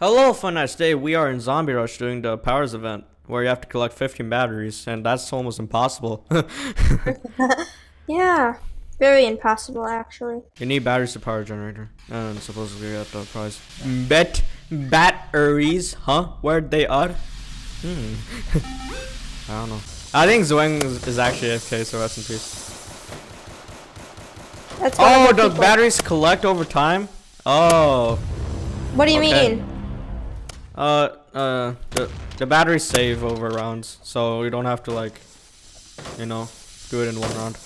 Hello, Fun Night Stay. We are in Zombie Rush doing the Powers event where you have to collect 15 batteries, and that's almost impossible. Yeah, very impossible actually. you need batteries to power a generator, and supposedly you get the prize. Bet batteries, huh? Where they are? Hmm. I don't know. I think Zwing is is actually AFK, so rest in peace. That's Oh, the people- batteries collect over time? Oh. What do you okay. mean? Uh, uh, the, the batteries save over rounds, so you don't have to, like, you know, do it in one round.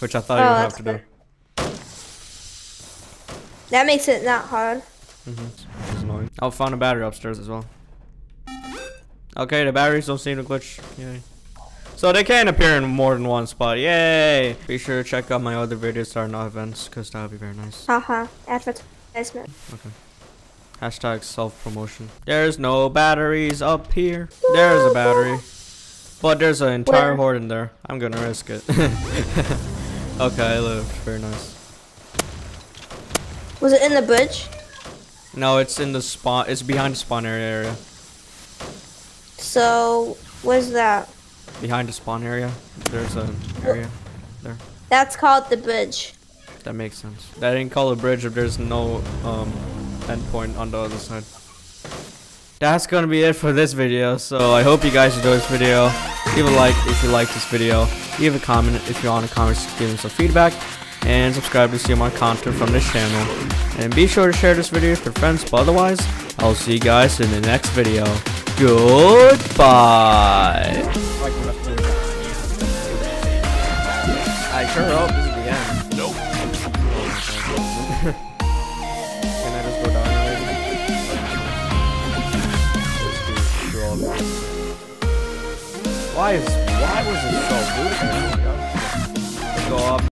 Which I thought Oh, you would have to do. That makes it not hard. Mm-hmm. It's annoying. I found a battery upstairs as well. Okay, the batteries don't seem to glitch. Yay. So they can appear in more than one spot. Yay! Be sure to check out my other videos that are not events, because that would be very nice. Haha. Advertisement. Okay. Hashtag self-promotion. There's no batteries up here. There's a battery. But there's an entire Where? horde in there. I'm gonna risk it. okay, I lived. Very nice. Was it in the bridge? No, it's in the spawn. It's behind the spawn area area. So, where's that? Behind the spawn area, there's an area there. That's called the bridge. That makes sense. That ain't called a bridge if there's no um endpoint on the other side. That's gonna be it for this video. So I hope you guys enjoyed this video. Leave a like if you like this video. Leave a comment if you want to comment, give me some feedback, and subscribe to see more content from this channel. And be sure to share this video with your friends. But otherwise, I'll see you guys in the next video. Goodbye. I sure hope this is the end. Nope. Why is why was it so good? up.